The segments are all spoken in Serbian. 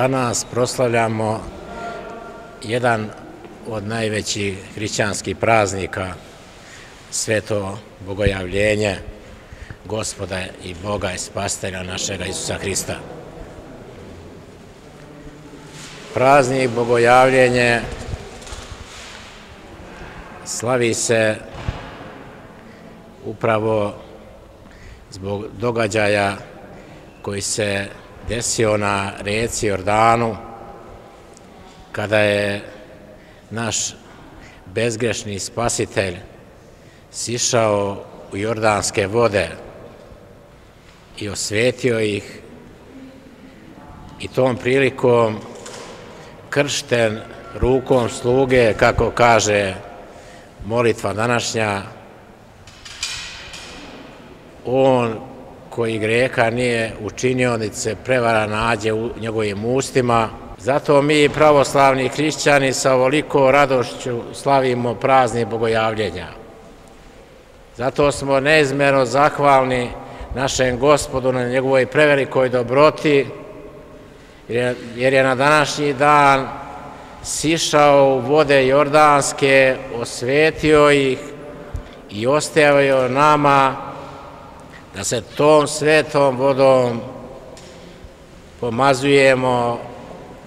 Danas proslavljamo jedan od najvećih hrišćanskih praznika, sveto bogojavljenje gospoda i Boga i spastelja našega Isusa Hrista. Praznik bogojavljenje slavi se upravo zbog događaja koji se desio na reci Jordanu, kada je naš bezgrešni spasitelj sišao u jordanske vode i osvetio ih i tom prilikom kršten rukom sluge, kako kaže molitva današnja, on koji greka nije učinio, niti se prevara nađe u njegovim ustima. Zato mi pravoslavni hrišćani sa ovoliko radošću slavimo prazni bogojavljenja. Zato smo neizmjerno zahvalni našem gospodu na njegovoj prevelikoj dobroti, jer je na današnji dan sišao u vode jordanske, osvetio ih i ostavio nama da se tom svetom vodom pomazujemo,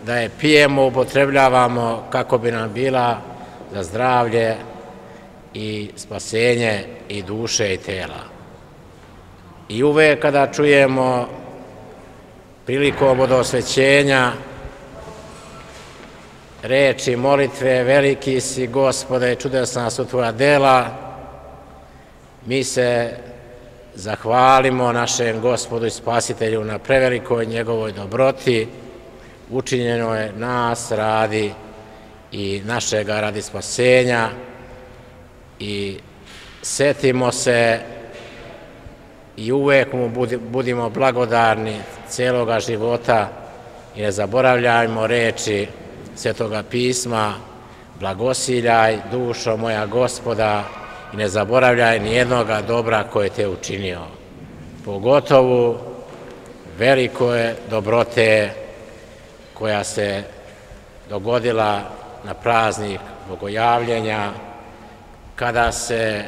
da je pijemo, upotrebljavamo kako bi nam bila za zdravlje i spasenje i duše i tela. I uvek kada čujemo prilikom vodosvećenja reči molitve veliki si gospode, čudesna su tvoja dela, mi se zahvalimo našem gospodu i spasitelju na prevelikoj njegovoj dobroti, učinjeno je nas radi i našega radi spasenja. I setimo se i uvek mu budimo blagodarni celoga života i ne zaboravljajmo reči Svetoga pisma, blagosiljaj dušo moja gospoda i ne zaboravljaj ni jednoga dobra koje te učinio. Pogotovo veliko je dobrote koja se dogodila na praznik bogojavljenja, kada se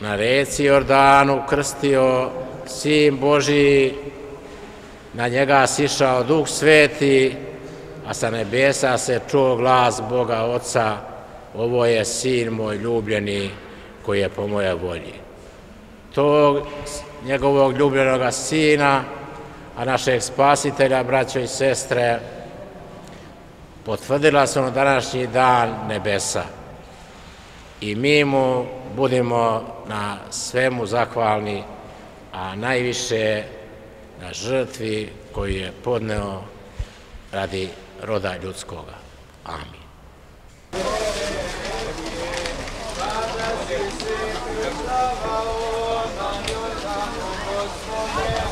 na reci Jordanu krstio Sin Božiji, na njega sišao Duh Sveti, a sa nebesa se čuo glas Boga Oca, ovo je sin moj ljubljeni koji je po moje volji. Tog njegovog ljubljenog sina, a našeg spasitelja, braćo i sestre, potvrdila su na današnji dan nebesa. I mi mu budimo na svemu zahvalni, a najviše na žrtvi koju je podneo radi roda ljudskoga. Amin. Kada si